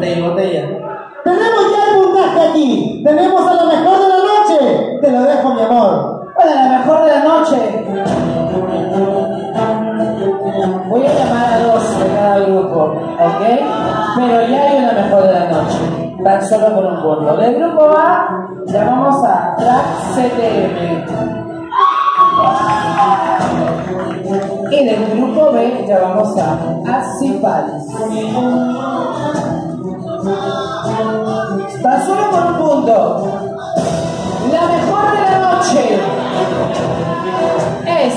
De botella. Tenemos ya el puntaje aquí. Tenemos a la mejor de la noche. Te lo dejo, mi amor. Bueno, la mejor de la noche. Voy a llamar a dos de cada grupo, ¿ok? Pero ya hay una mejor de la noche, tan solo por un punto. Del grupo A, llamamos a Track CTM. Y del grupo B, llamamos a Asipalis. Tan solo por un punto. La mejor de la noche es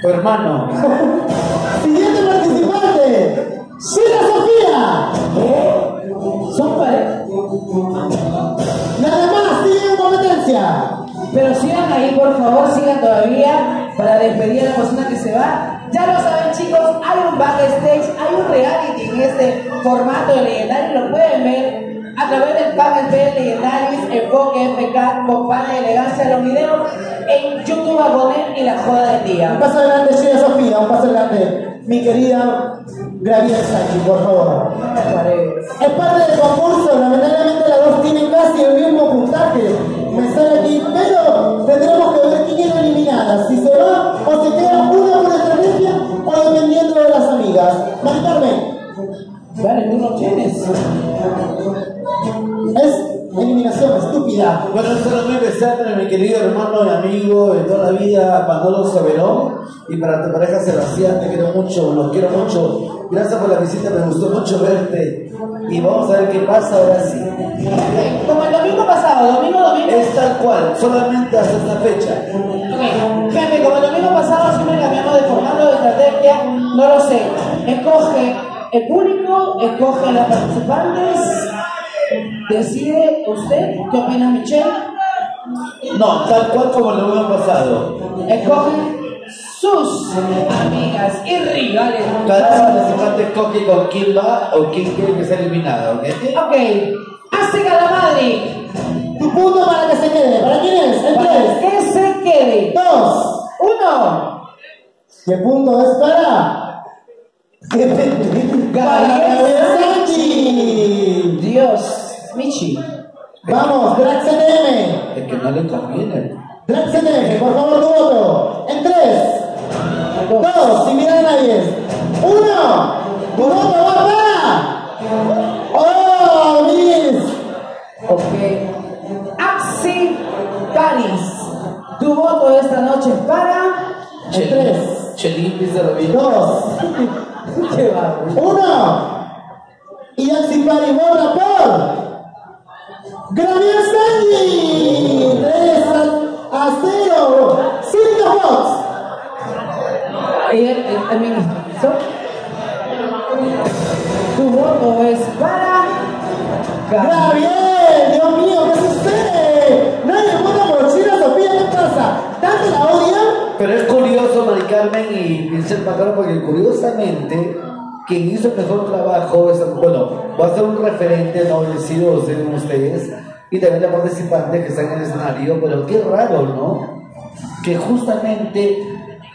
Tu hermano. Siguiente participante, Sheila Sofía. Son parejas. Las demás siguen en competencia. Pero sigan ahí, por favor, sigan todavía para despedir a la persona que se va. Ya lo saben, chicos, hay un backstage, hay un reality en este formato legendario, lo pueden ver a través del panel de Legendarios, Enfoque FK, con pan de elegancia, los videos en YouTube a poner y la joda del Un día. paso adelante, Sheila Sofía. Un paso adelante, mi querida Gabriel Sanchi, por favor. Es parte del concurso, lamentablemente las dos tienen casi el mismo puntaje. Me sale aquí, pero tendremos que ver quién queda eliminada, si se va o se queda una por estrategia o dependiendo de las amigas. Mari Carmen, Vale, tú no tienes. Estúpida. Bueno, muy besar para mi querido hermano y amigo de toda la vida, Manolo Soberón, y para tu pareja Sebastián, te quiero mucho, los quiero mucho. Gracias por la visita, me gustó mucho verte. Y vamos a ver qué pasa ahora sí. Como el domingo pasado, domingo, domingo. Es tal cual, solamente hasta esta fecha. Ok, jefe, como el domingo pasado siempre cambiamos de formato de estrategia, no lo sé. Escoge el público, escoge las participantes, decide usted, ¿qué opina Michelle? No, tal cual como lo hemos pasado. Escoge sus amigas y rivales. Cada participante escoge con quién va o quién quiere que sea eliminado, ¿ok? Ok, hace Calamadri, Tu punto para que se quede. ¿Para quién es? El para tres. que se quede. Dos. Uno, ¿Qué punto es para? Gabriel Sanchi. Michi. Vamos, Black CTM. Es que no le conviene. Black CTM, por favor, tu voto. En tres. Dos, sin mirar a nadie. Uno. Tu voto va para. ¡Oh, Miss! Ok. Axi Paris. Tu voto esta noche es para. En tres. Chelín dice lo bien. Dos. ¿Qué va? Uno. Y Axipari vota por. Gabriel Sandy. Tres a, a cero. Cinco. Tu voto es para. Dios mío, ¿qué sucede? Nadie vota por Sofía, ¿qué pasa? Tanto la odia Pero es curioso, Mari Carmen y Vincent Macaro, porque curiosamente quien hizo el mejor trabajo es, bueno, va a ser un referente, no decido según ustedes, y también la participante que está en el escenario, pero qué raro, ¿no? Que justamente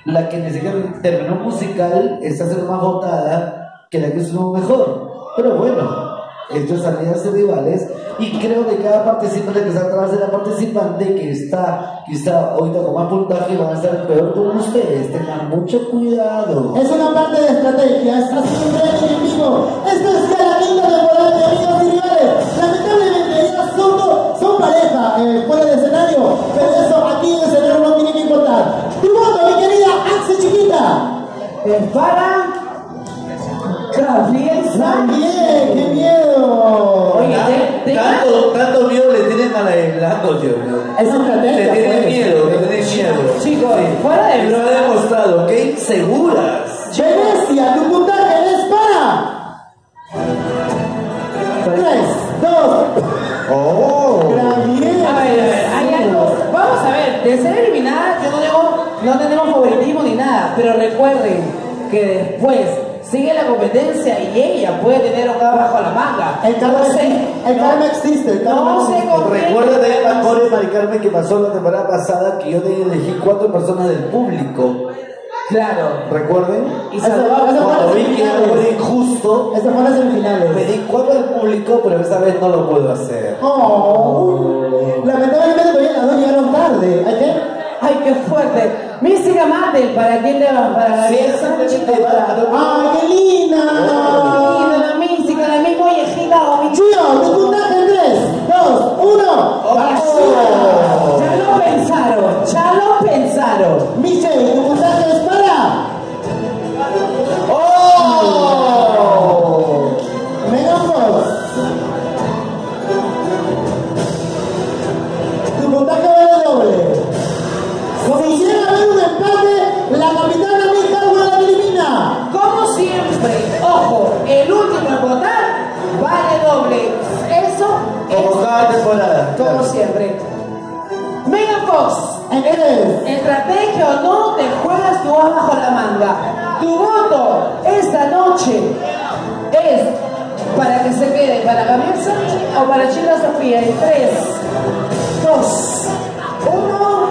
la que ni siquiera terminó musical está siendo más votada que la que hizo mejor. Pero bueno, ellos alianzas rivales y creo que cada participante que está atrás de la participante que está quizá ahorita con más puntaje van a estar peor con ustedes. Tengan mucho cuidado. Es una parte de estrategia, es así un reality en vivo. Esta es ya la quinta temporada de Amigos y Rivales. Lamentablemente ya son, son pareja eh, fuera de escenario, pero eso aquí en el escenario no tiene que importar. Tu voto, mi querida Axel Chiquita. Es para mío. Es estrategia. tienen pues. miedo, le tienen miedo. Chicos, fuera de Y lo ha demostrado, qué inseguras. Venecia, tu puntaje es para. Tres, dos, Oh. Gabriel. A ver, a ver, hay algo. Vamos a ver, de ser eliminada, yo no tengo, no tenemos favoritismo ni nada, pero recuerden que después sigue la competencia y ella puede tener un as bajo la manga. El karma, no sé, el no- karma existe. El karma no existe. con qué- Recuérdate la Core Mari Carmen que pasó la temporada pasada que yo elegí cuatro personas del público. Claro. ¿Recuerden? Y Cuando vi que era injusto, Estas fueron las semifinales. pedí cuatro del público, pero esta vez no lo puedo hacer. Oh, lamentablemente todavía las dos llegaron tarde. ¿Hay que? Ay, qué fuerte. Mística Matel, ¿para quién le va? ¿Para Gabriel Sánchez o para... ¡Ay, Sánchez o para Chila Sofía. En 3, 2, 1.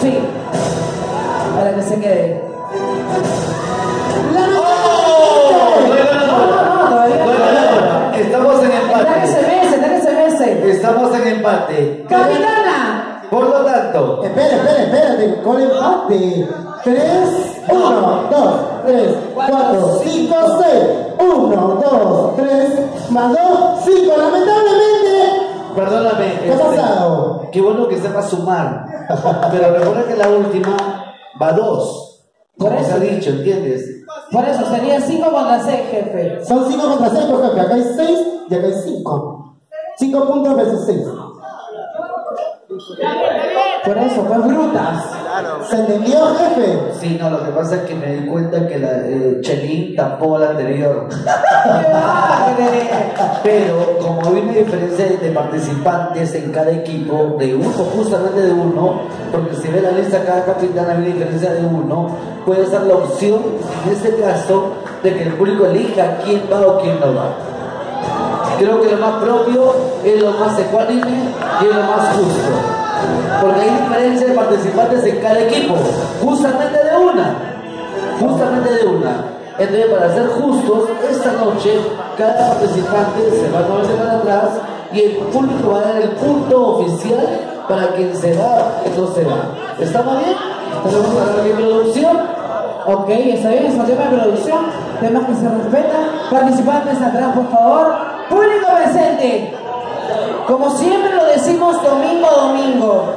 Sí, para que se quede. Estamos en empate. Capitana, Por lo tanto, Espera, espera, espérate, con empate. 3, 1, 2, 3, 4, 5, 6. 1, 2, 3, más 2, 5. Lamentablemente, perdóname. ¿Qué ha este, pasado? Qué bueno que sepas sumar. Pero recuerda que la última va a dos. Por Como se eso. ha dicho, ¿entiendes? por eso sería 5 contra 6, jefe. son 5 contra 6, por ejemplo. Acá hay 6 y acá hay 5. 5 puntos versus 6. Por eso, pues brutas. ¿Se entendió, jefe? Sí, no, lo que pasa es que me di cuenta que la eh, Chelín tapó la anterior. ¡Qué madre! Pero como hay una diferencia de participantes en cada equipo, de uno, justamente de uno, porque si ve la lista cada capitán hay una diferencia de uno, puede ser la opción, en este caso, de que el público elija quién va o quién no va. Creo que lo más propio es lo más ecuánime y es lo más justo. Porque hay diferencia de participantes en cada equipo, justamente de una. Justamente de una. Entonces, para ser justos, esta noche cada participante se va nuevamente para atrás y el público va a dar el punto oficial para quien se va no se va. ¿Estamos bien? ¿Tenemos para la producción? Ok, está bien, es un tema de producción, temas que se respetan. Participantes atrás, por favor. Público presente. Como siempre lo decimos domingo a domingo.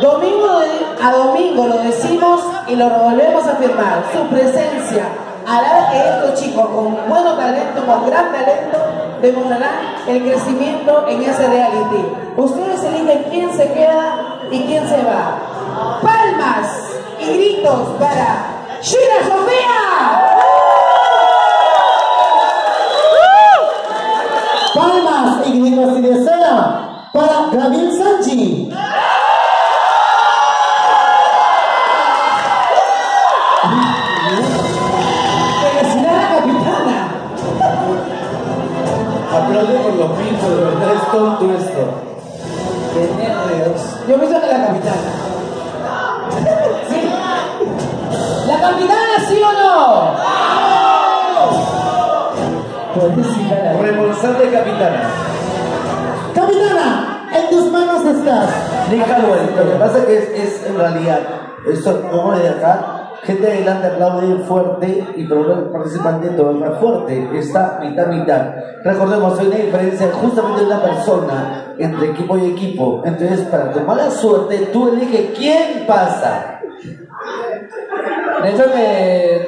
Domingo a domingo lo decimos y lo volvemos a afirmar. Su presencia hará que estos chicos con bueno talento, con gran talento, demostrarán el crecimiento en ese reality. Ustedes eligen quién se queda y quién se va. Palmas y gritos para Gina Sofía. Dimas y de para Gabriel Sanchi. Aplaude por los mismos, de verdad es todo nuestro. Nervios. Yo pienso que la capitana. ¿Sí? ¿La capitana sí o no? ¡No! Pobrecita la. Remolsante capitana. Capitana, en tus manos estás. Caldwell, lo que pasa es que es, en realidad, esto como de acá, gente de adelante aplaude fuerte y participante todo más fuerte, está mitad mitad. Recordemos, hay una diferencia justamente de una persona entre equipo y equipo. Entonces, para tu mala suerte, tú eliges quién pasa. De hecho, me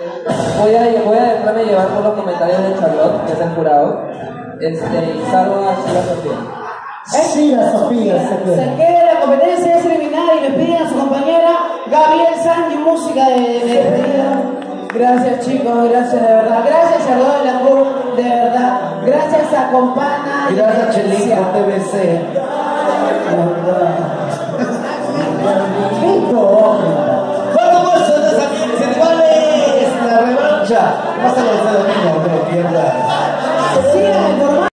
voy a, voy a dejarme llevar por los comentarios de Charlotte, que es el jurado. Este, y salvo a Sheila Sofía. Sheila Sofía se queda. Se queda la competencia es eliminada y le piden a su compañera Gabriel Sanji música de, de despedida. Gracias chicos, gracias de verdad. Gracias a Rodolfo Lacour, de verdad. Gracias a Compana. y Gracias, por TVC. Bueno, pues, amigos, ¿cuál es la revancha? Pásalo este domingo, no pierdas. Sigan el formato.